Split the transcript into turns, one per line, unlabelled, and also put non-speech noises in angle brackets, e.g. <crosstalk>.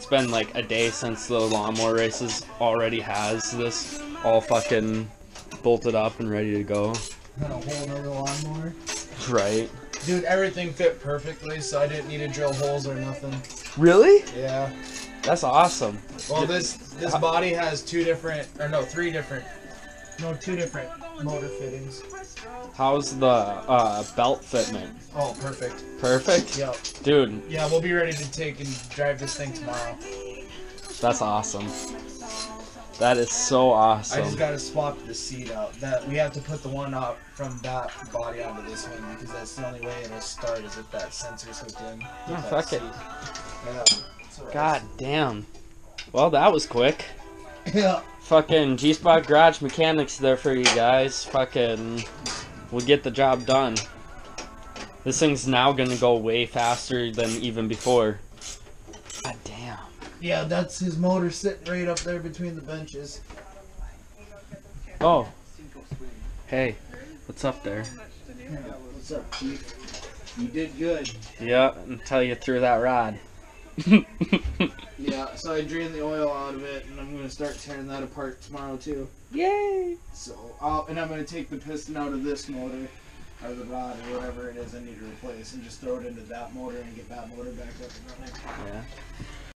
It's been like a day since the lawnmower races already has this all fucking bolted up and ready to go.
Got a whole nother lawnmower.
Right.
Dude, everything fit perfectly, so I didn't need to drill holes or nothing.
Really?
Yeah.
That's awesome.
Well, this this body has two different, or no, three different, no, two different motor fittings.
How's the uh, belt fitment?
Oh, perfect.
Perfect?
Yep.
Dude,
Yeah, we'll be ready to take and drive this thing tomorrow.
that's awesome. That is so awesome.
I just gotta swap the seat out. That we have to put the one up from that body onto this one because that's the only way it'll start is if that sensor's hooked in.
Oh, fuck it.
Yeah.
God damn. Well, that was quick.
Yeah.
Fucking G Spot Garage Mechanics there for you guys. Fucking, we'll get the job done. This thing's now gonna go way faster than even before. God damn.
Yeah, that's his motor sitting right up there between the benches.
Oh. Hey, what's up there?
What's up, Chief? You did good.
Yeah, until you threw that rod. <laughs>
Yeah, so I drained the oil out of it, and I'm gonna start tearing that apart tomorrow too.
Yay!
So, I'll, and I'm gonna take the piston out of this motor, or the rod, or whatever it is I need to replace, and just throw it into that motor and get that motor back up and running.
Yeah.